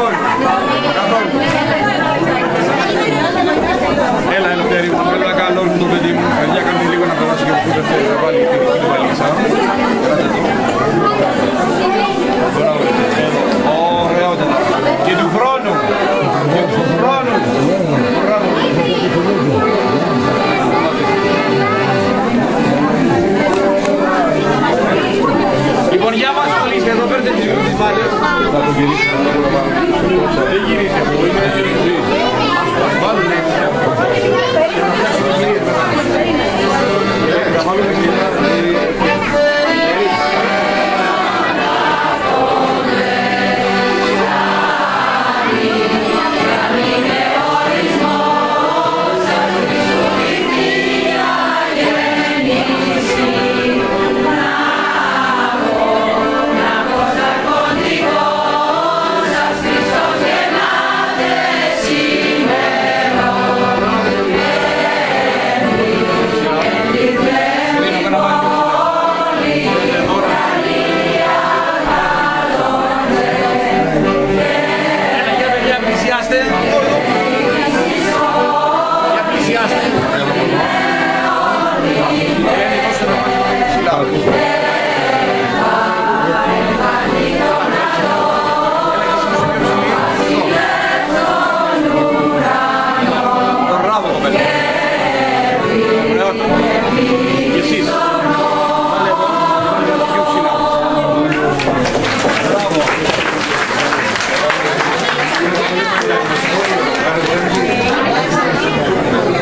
καθόλου. Καθόλου. Έλα, έλα, Φτέρι, μου θέλω να κάνω όλο το παιδί μου. Παιδιά, κάντε λίγο να περάσει και που δεν θέλει να βάλει την την βαλίτσα. Κράτε το. Μπράβο. Ωραιότατα. Και του χρόνου. Και του χρόνου. Μπράβο. Λοιπόν, για μας κολλήστε εδώ, παίρνετε τις τις μπάλες. Está com o Vinícius. Tem Vinícius. Thank you.